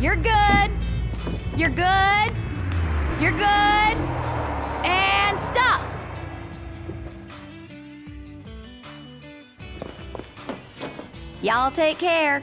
You're good. You're good. You're good. And stop. Y'all take care.